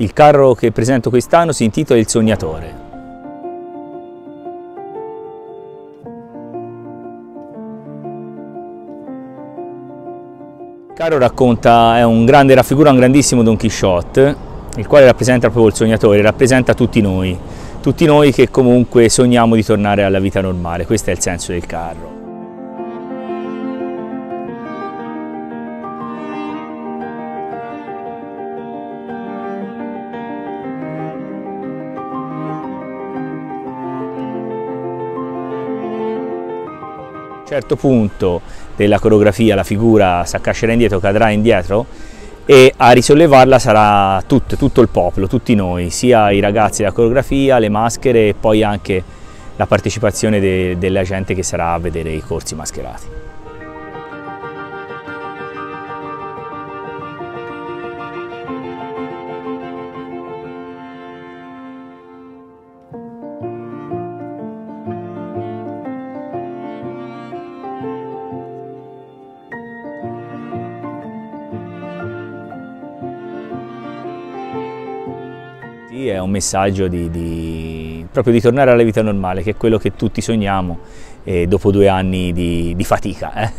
Il carro che presento quest'anno si intitola Il Sognatore. Il carro racconta, è un grande, raffigura un grandissimo Don Quixote, il quale rappresenta proprio il sognatore, rappresenta tutti noi, tutti noi che comunque sogniamo di tornare alla vita normale, questo è il senso del carro. A un certo punto della coreografia la figura si accascerà indietro, cadrà indietro e a risollevarla sarà tutto, tutto il popolo, tutti noi, sia i ragazzi della coreografia, le maschere e poi anche la partecipazione de, della gente che sarà a vedere i corsi mascherati. Sì, è un messaggio di, di, proprio di tornare alla vita normale, che è quello che tutti sogniamo eh, dopo due anni di, di fatica. Eh?